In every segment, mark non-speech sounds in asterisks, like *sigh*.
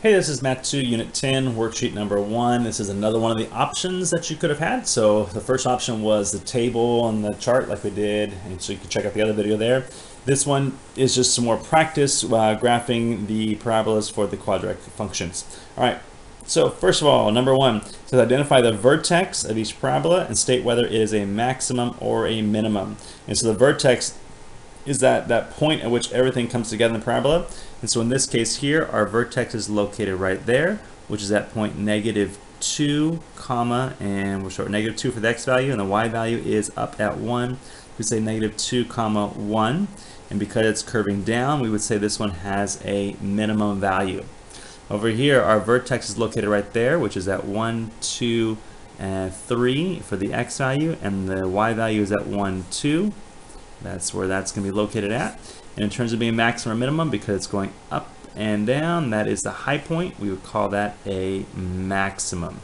Hey, this is Math 2, Unit 10, worksheet number 1. This is another one of the options that you could have had. So the first option was the table on the chart like we did, and so you can check out the other video there. This one is just some more practice uh, graphing the parabolas for the quadratic functions. All right, so first of all, number one, to identify the vertex of each parabola and state whether it is a maximum or a minimum. And so the vertex is that, that point at which everything comes together in the parabola. And so in this case here, our vertex is located right there, which is at point negative 2, comma, and we'll show negative 2 for the x value, and the y value is up at 1. We say negative 2, comma, 1. And because it's curving down, we would say this one has a minimum value. Over here, our vertex is located right there, which is at 1, 2, and 3 for the x value, and the y value is at 1, 2. That's where that's going to be located at. And in terms of being maximum or minimum, because it's going up and down, that is the high point. We would call that a maximum.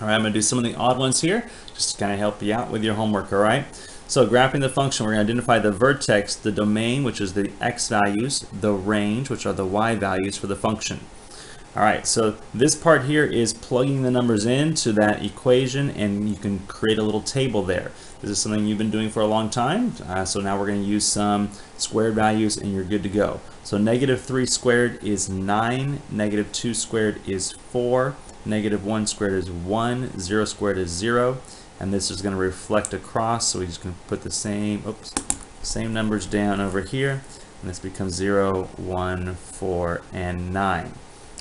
All right, I'm going to do some of the odd ones here, just to kind of help you out with your homework, all right? So graphing the function, we're going to identify the vertex, the domain, which is the x values, the range, which are the y values for the function. All right, so this part here is plugging the numbers into that equation and you can create a little table there. This is something you've been doing for a long time, uh, so now we're going to use some squared values and you're good to go. So negative 3 squared is 9, negative 2 squared is 4, negative 1 squared is 1, 0 squared is 0, and this is going to reflect across, so we're just going to put the same, oops, same numbers down over here, and this becomes 0, 1, 4, and 9.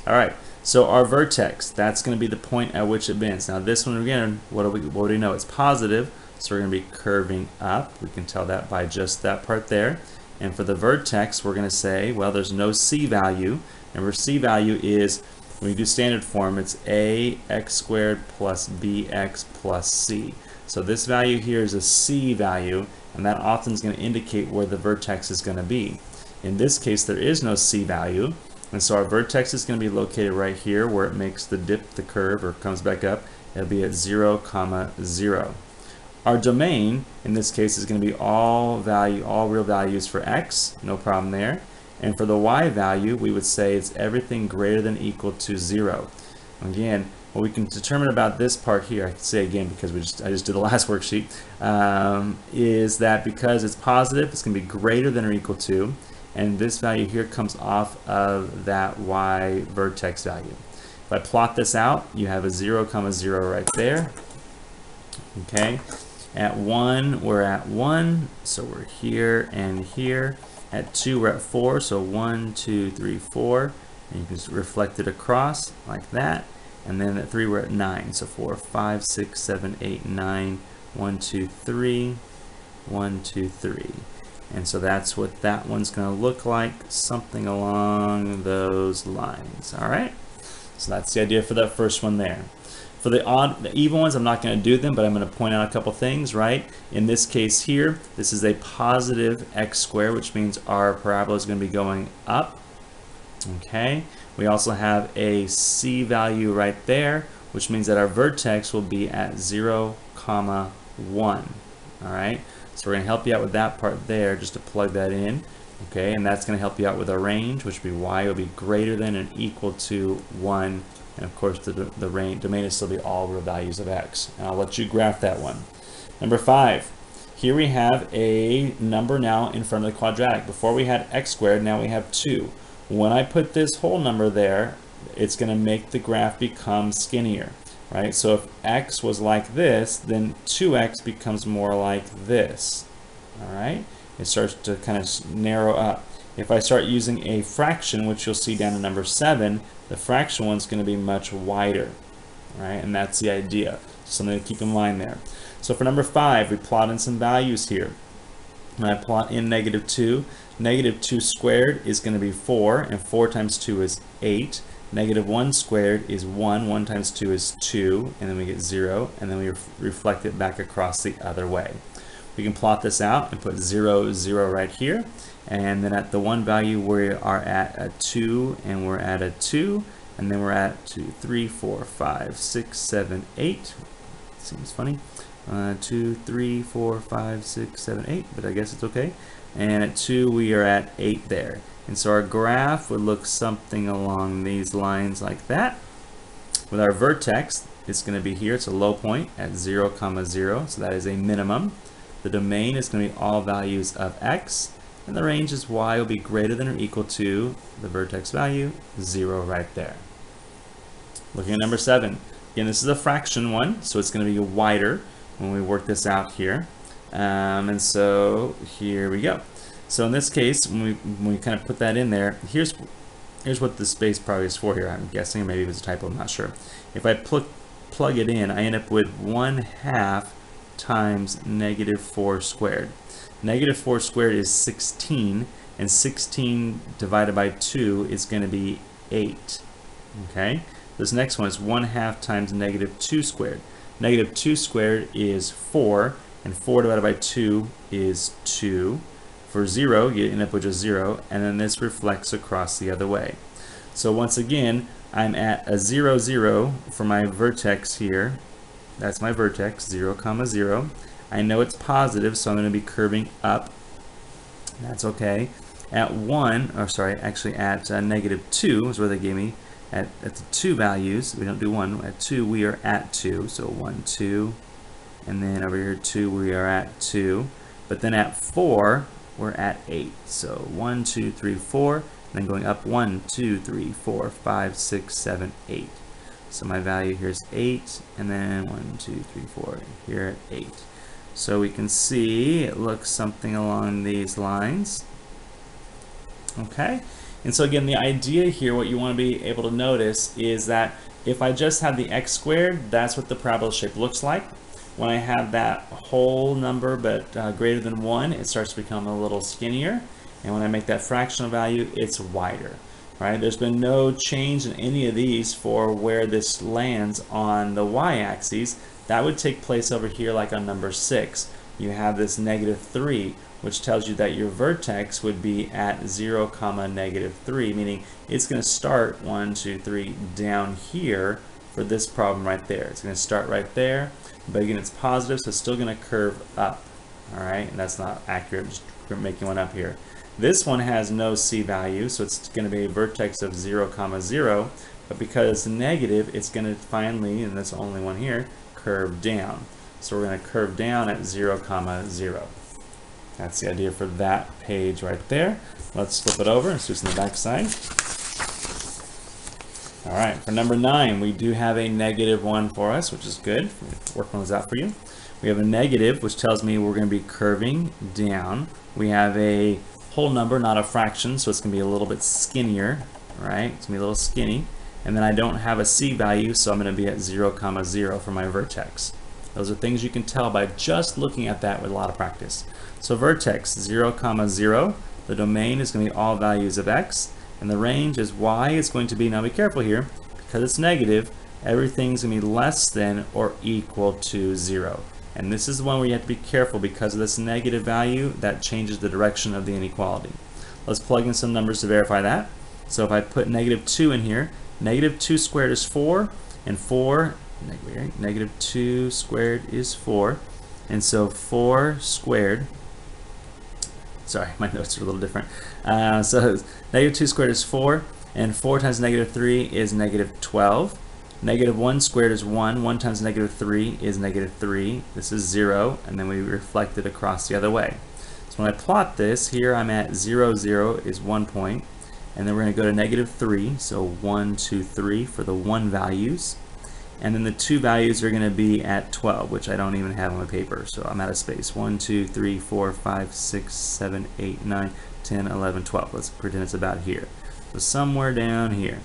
All right, so our vertex, that's going to be the point at which it bends. Now this one again, what do we, what do we know? It's positive, so we're going to be curving up. We can tell that by just that part there. And for the vertex, we're going to say, well, there's no c value. And where c value is, when you do standard form, it's a x squared plus bx plus c. So this value here is a c value, and that often is going to indicate where the vertex is going to be. In this case, there is no c value, and so our vertex is going to be located right here where it makes the dip the curve or comes back up. It'll be at 0, comma 0. Our domain, in this case, is going to be all value, all real values for x, no problem there. And for the y value, we would say it's everything greater than equal to 0. Again, what we can determine about this part here, I can say again because we just I just did the *laughs* last worksheet, um, is that because it's positive, it's going to be greater than or equal to, and this value here comes off of that y vertex value. If I plot this out, you have a 0 comma 0 right there. Okay, at 1 we're at 1, so we're here and here. At 2 we're at 4, so 1, 2, 3, 4. And you can reflect it across like that. And then at 3 we're at 9, so 4, 5, 6, 7, 8, 9, 1, 2, 3, 1, 2, 3. And so that's what that one's going to look like, something along those lines. All right. So that's the idea for that first one there. For the odd, the even ones, I'm not going to do them, but I'm going to point out a couple things, right? In this case here, this is a positive x squared, which means our parabola is going to be going up. Okay. We also have a c value right there, which means that our vertex will be at 0, comma 1. All right. So we're going to help you out with that part there, just to plug that in. Okay, and that's going to help you out with a range, which would be y will be greater than and equal to 1. And of course, the, the range, domain is still be all real values of x. And I'll let you graph that one. Number 5. Here we have a number now in front of the quadratic. Before we had x squared, now we have 2. When I put this whole number there, it's going to make the graph become skinnier right? So if x was like this, then 2x becomes more like this, all right? It starts to kind of narrow up. If I start using a fraction, which you'll see down to number 7, the fraction one's going to be much wider, right? And that's the idea. Something to keep in mind there. So for number 5, we plot in some values here. When I plot in negative 2, negative 2 squared is going to be 4, and 4 times 2 is 8. Negative 1 squared is 1, 1 times 2 is 2, and then we get 0, and then we re reflect it back across the other way. We can plot this out and put 0, 0 right here, and then at the 1 value we are at a 2, and we're at a 2, and then we're at 2, 3, 4, 5, 6, 7, 8, seems funny, uh, 2, 3, 4, 5, 6, 7, 8, but I guess it's okay. And at 2, we are at 8 there. And so our graph would look something along these lines like that. With our vertex, it's going to be here. It's a low point at 0, comma 0, so that is a minimum. The domain is going to be all values of x, and the range is y will be greater than or equal to the vertex value, 0 right there. Looking at number 7. Again, this is a fraction one, so it's going to be wider when we work this out here. Um, and so here we go. So in this case, when we, when we kind of put that in there, here's here's what the space probably is for here. I'm guessing, maybe it was a typo, I'm not sure. If I plug, plug it in, I end up with 1 half times negative 4 squared. Negative 4 squared is 16, and 16 divided by 2 is going to be 8. Okay? This next one is 1 half times negative 2 squared. Negative 2 squared is 4, and 4 divided by 2 is 2. For 0, you end up with just 0, and then this reflects across the other way. So once again, I'm at a 0, 0 for my vertex here. That's my vertex, 0, comma 0. I know it's positive, so I'm going to be curving up. That's okay. At 1, or sorry, actually at uh, negative 2 is where they gave me. At, at the 2 values, we don't do 1. At 2, we are at 2. So 1, 2. And then over here, 2, we are at 2. But then at 4, we're at 8. So 1, 2, 3, 4, then going up 1, 2, 3, 4, 5, 6, 7, 8. So my value here is 8, and then 1, 2, 3, 4, here at 8. So we can see it looks something along these lines. Okay, and so again, the idea here, what you want to be able to notice is that if I just have the x squared, that's what the parabola shape looks like. When I have that whole number but uh, greater than 1, it starts to become a little skinnier. And when I make that fractional value, it's wider. Right? There's been no change in any of these for where this lands on the y-axis. That would take place over here like on number 6. You have this negative 3, which tells you that your vertex would be at 0, comma negative 3, meaning it's going to start 1, 2, 3 down here for this problem right there. It's going to start right there but again, it's positive, so it's still going to curve up. All right, and that's not accurate, just making one up here. This one has no C value, so it's going to be a vertex of 0, comma 0, but because negative, it's going to finally, and that's the only one here, curve down. So we're going to curve down at 0, comma 0. That's the idea for that page right there. Let's flip it over. Do this on the back side. All right, for number nine, we do have a negative one for us, which is good. Work those out for you. We have a negative, which tells me we're going to be curving down. We have a whole number, not a fraction, so it's going to be a little bit skinnier, right? It's going to be a little skinny. And then I don't have a C value, so I'm going to be at 0, comma 0 for my vertex. Those are things you can tell by just looking at that with a lot of practice. So vertex, 0, comma 0. The domain is going to be all values of x and the range is y is going to be, now be careful here, because it's negative, everything's going to be less than or equal to 0. And this is the one where you have to be careful because of this negative value that changes the direction of the inequality. Let's plug in some numbers to verify that. So if I put negative 2 in here, negative 2 squared is 4, and 4, negative 2 squared is 4. And so 4 squared Sorry, *laughs* my notes are a little different. Uh, so *laughs* negative 2 squared is 4, and 4 times negative 3 is negative 12. Negative 1 squared is 1. 1 times negative 3 is negative 3. This is 0, and then we reflect it across the other way. So when I plot this, here I'm at 0, 0 is 1 point, and then we're going to go to negative 3, so 1, 2, 3 for the 1 values. And then the two values are going to be at 12, which I don't even have on my paper, so I'm out of space. 1, 2, 3, 4, 5, 6, 7, 8, 9, 10, 11, 12. Let's pretend it's about here. So somewhere down here.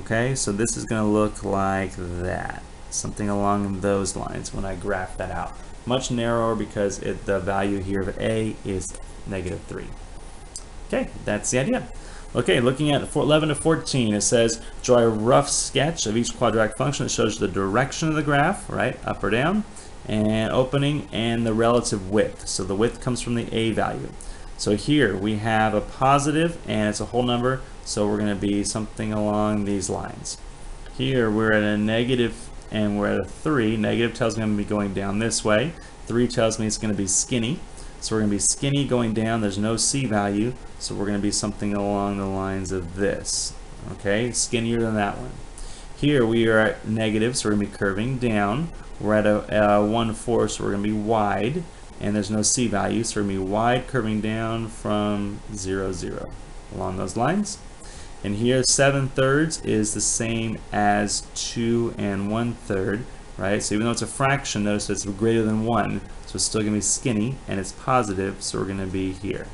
Okay, so this is going to look like that. Something along those lines when I graph that out. Much narrower because it, the value here of A is negative 3. Okay, that's the idea. Okay, looking at 11 to 14, it says draw a rough sketch of each quadratic function. It shows the direction of the graph, right, up or down, and opening, and the relative width. So the width comes from the a value. So here we have a positive, and it's a whole number, so we're going to be something along these lines. Here we're at a negative and we're at a 3. Negative tells me I'm going to be going down this way. 3 tells me it's going to be skinny. So we're going to be skinny going down. There's no C value. So we're going to be something along the lines of this. Okay, skinnier than that one. Here we are at negative, so we're going to be curving down. We're at a, a 1 4, so we're going to be wide. And there's no C value, so we're going to be wide curving down from 0, 0. Along those lines. And here 7 thirds is the same as 2 and 1 third right? So even though it's a fraction, notice it's greater than 1, so it's still going to be skinny, and it's positive, so we're going to be here.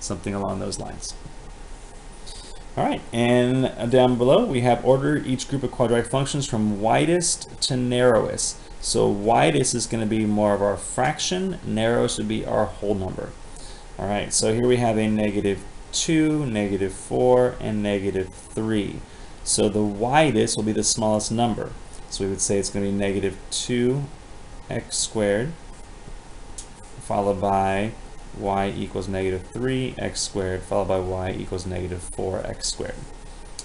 Something along those lines. All right, and down below we have order each group of quadratic functions from widest to narrowest. So widest is going to be more of our fraction, narrowest would be our whole number. All right, so here we have a negative 2, negative 4, and negative 3. So the widest will be the smallest number. So we would say it's going to be negative 2x squared followed by y equals negative 3x squared followed by y equals negative 4x squared.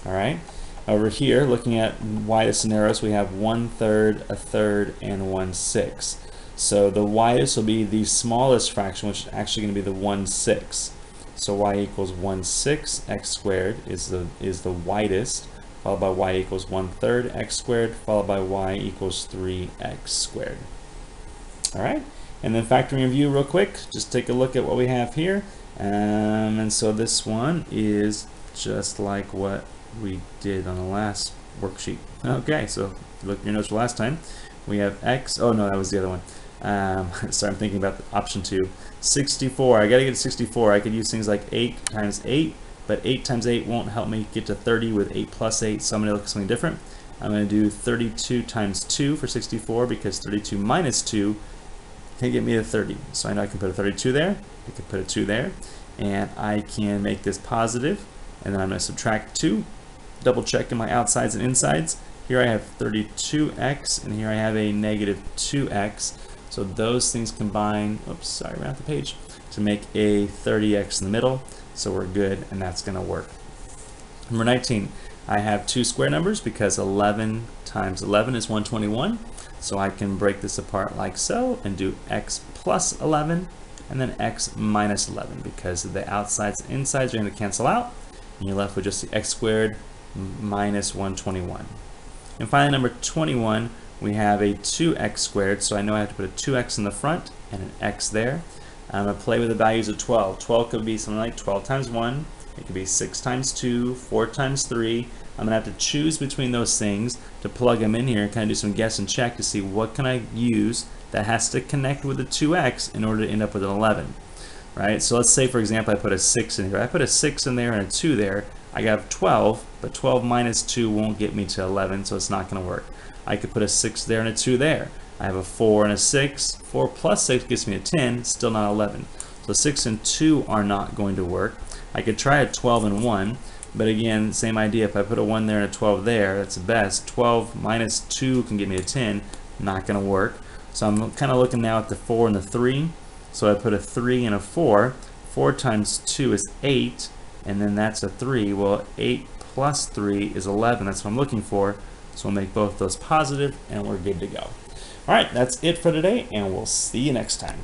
All right. Over here, looking at widest narrowest, we have one third, a third, and one sixth. So the widest will be the smallest fraction, which is actually going to be the one sixth. So y equals 1 6, x squared is the is the widest followed by y equals 1 third x squared, followed by y equals 3x squared. All right, and then factoring view real quick, just take a look at what we have here. Um, and so this one is just like what we did on the last worksheet. Okay, so look at your notes last time. We have x, oh no, that was the other one. Um, *laughs* sorry, I'm thinking about option two. 64, I gotta get to 64. I could use things like 8 times 8 but 8 times 8 won't help me get to 30 with 8 plus 8, so I'm to look at something different. I'm to do 32 times 2 for 64 because 32 minus 2 can get me to 30. So I know I can put a 32 there, I can put a 2 there, and I can make this positive, and then I'm to subtract 2, double check in my outsides and insides. Here I have 32x, and here I have a negative 2x. So those things combine, oops, sorry, ran off the page, to make a 30x in the middle. So we're good, and that's going to work. Number 19, I have two square numbers because 11 times 11 is 121. So I can break this apart like so and do x plus 11 and then x minus 11 because the outsides and insides are going to cancel out and you're left with just the x squared minus 121. And finally, number 21, we have a 2x squared, so I know I have to put a 2x in the front and an x there. I'm going to play with the values of 12. 12 could be something like 12 times 1. It could be 6 times 2, 4 times 3. I'm going to have to choose between those things to plug them in here and kind of do some guess and check to see what can I use that has to connect with the 2x in order to end up with an 11. Right? So let's say, for example, I put a 6 in here. I put a 6 in there and a 2 there. I have 12, but 12 minus 2 won't get me to 11, so it's not going to work. I could put a 6 there and a 2 there. I have a 4 and a 6. 4 plus 6 gives me a 10, still not 11. So 6 and 2 are not going to work. I could try a 12 and 1, but again, same idea. If I put a 1 there and a 12 there, that's the best. 12 minus 2 can get me a 10, not going to work. So I'm kind of looking now at the 4 and the 3. So I put a 3 and a 4. 4 times 2 is 8, and then that's a 3. Well, 8 plus 3 is 11. That's what I'm looking for. So we'll make both those positive, and we're good to go. All right, that's it for today, and we'll see you next time.